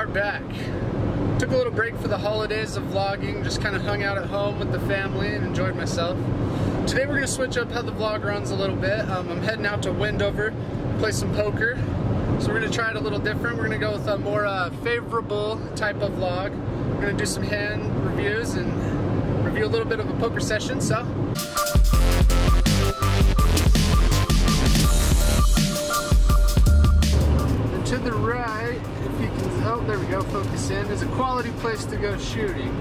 are back. Took a little break for the holidays of vlogging, just kind of hung out at home with the family and enjoyed myself. Today we're going to switch up how the vlog runs a little bit. Um, I'm heading out to Wendover, play some poker. So we're going to try it a little different. We're going to go with a more uh, favorable type of vlog. We're going to do some hand reviews and review a little bit of a poker session. So focus in, is a quality place to go shooting.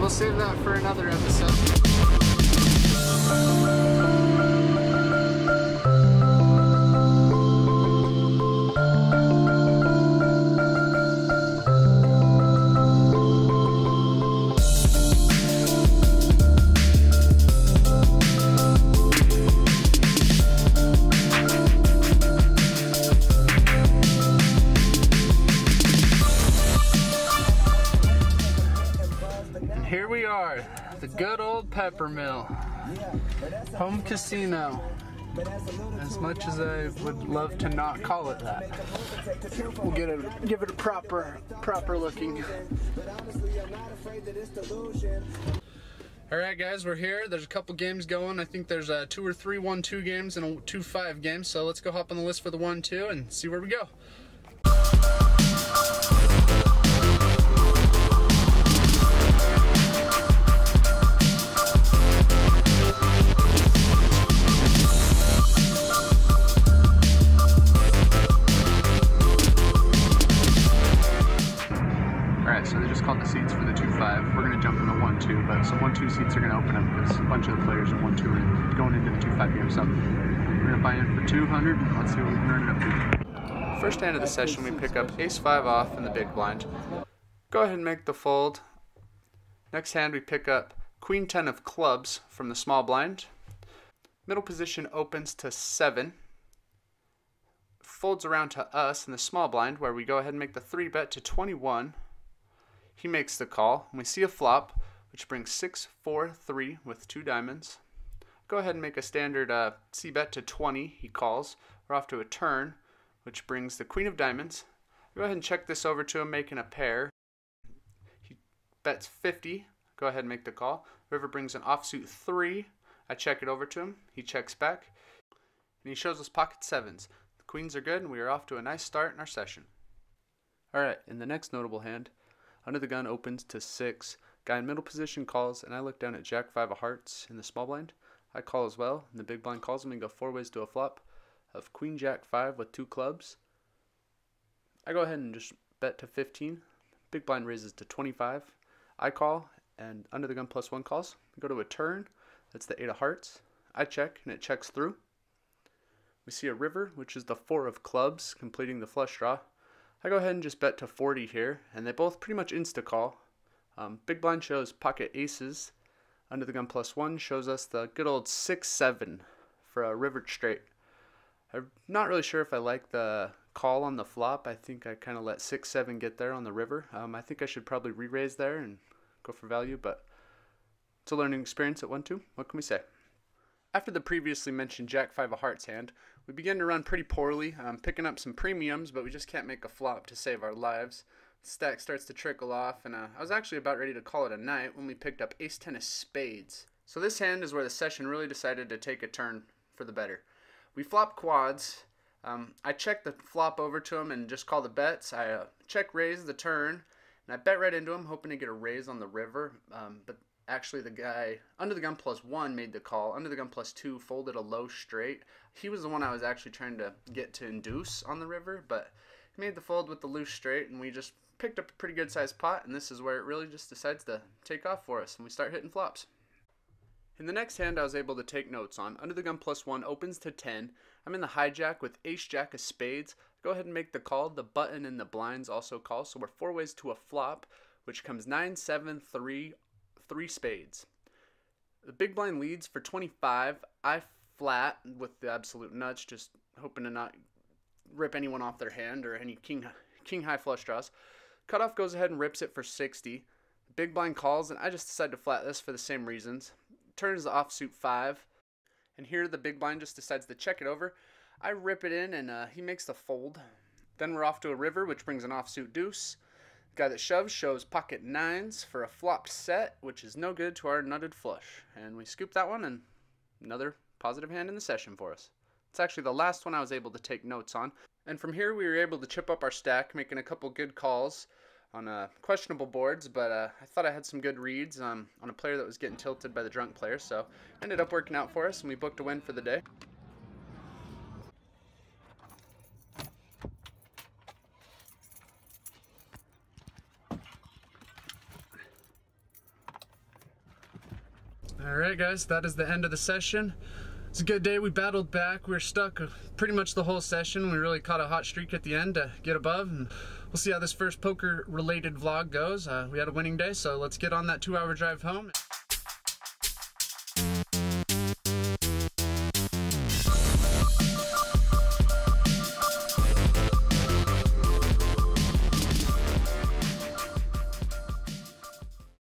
We'll save that for another episode. The good old Peppermill. Home casino. As much as I would love to not call it that. We'll get it give it a proper proper looking. Alright guys, we're here. There's a couple games going. I think there's a two or three one two games and a two five game. So let's go hop on the list for the one two and see where we go. Called the seats for the 2-5. We're going to jump in the 1-2, but some 1-2 seats are going to open up because a bunch of the players are 1-2 are going into the 2-5 game. So we're going to buy in for 200 let's see what we can earn it up to. First hand of the session, we pick up Ace-5 off in the big blind. Go ahead and make the fold. Next hand, we pick up Queen-10 of clubs from the small blind. Middle position opens to 7 folds around to us in the small blind where we go ahead and make the 3 bet to 21 he makes the call, and we see a flop, which brings 6, 4, 3 with two diamonds. Go ahead and make a standard uh, C bet to 20, he calls. We're off to a turn, which brings the queen of diamonds. Go ahead and check this over to him, making a pair. He bets 50. Go ahead and make the call. River brings an offsuit 3. I check it over to him. He checks back. And he shows us pocket sevens. The queens are good, and we are off to a nice start in our session. Alright, in the next notable hand, under the gun opens to 6. Guy in middle position calls, and I look down at Jack 5 of hearts in the small blind. I call as well, and the big blind calls, him and go four ways to a flop of Queen Jack 5 with two clubs. I go ahead and just bet to 15. Big blind raises to 25. I call, and under the gun plus 1 calls. We go to a turn. That's the 8 of hearts. I check, and it checks through. We see a river, which is the 4 of clubs, completing the flush draw. I go ahead and just bet to 40 here, and they both pretty much insta-call. Um, big blind shows pocket aces. Under the gun plus one shows us the good old 6-7 for a river straight. I'm not really sure if I like the call on the flop. I think I kind of let 6-7 get there on the river. Um, I think I should probably re-raise there and go for value, but it's a learning experience at 1-2. What can we say? After the previously mentioned Jack 5 of Hearts hand, we begin to run pretty poorly, um, picking up some premiums, but we just can't make a flop to save our lives. The stack starts to trickle off, and uh, I was actually about ready to call it a night when we picked up Ace 10 of Spades. So this hand is where the session really decided to take a turn for the better. We flop quads. Um, I check the flop over to him and just call the bets. I uh, check raise the turn, and I bet right into him, hoping to get a raise on the river. Um, but actually the guy under the gun plus one made the call. Under the gun plus two folded a low straight. He was the one i was actually trying to get to induce on the river but he made the fold with the loose straight and we just picked up a pretty good sized pot and this is where it really just decides to take off for us and we start hitting flops. In the next hand i was able to take notes on. Under the gun plus one opens to 10 i'm in the hijack with ace jack of spades. Go ahead and make the call. The button and the blinds also call so we're four ways to a flop which comes 9 7 3 three spades. The big blind leads for 25. I flat with the absolute nuts, just hoping to not rip anyone off their hand or any king king high flush draws. Cutoff goes ahead and rips it for 60. Big blind calls, and I just decide to flat this for the same reasons. Turns the offsuit 5. And here the big blind just decides to check it over. I rip it in, and uh, he makes the fold. Then we're off to a river, which brings an offsuit deuce. Guy that shoves shows pocket nines for a flop set, which is no good to our nutted flush. And we scoop that one and another positive hand in the session for us. It's actually the last one I was able to take notes on. And from here we were able to chip up our stack, making a couple good calls on uh, questionable boards, but uh, I thought I had some good reads um, on a player that was getting tilted by the drunk player, so ended up working out for us, and we booked a win for the day. Alright guys, that is the end of the session. It's a good day. We battled back. We were stuck pretty much the whole session. We really caught a hot streak at the end to get above. And we'll see how this first poker related vlog goes. Uh, we had a winning day, so let's get on that two hour drive home.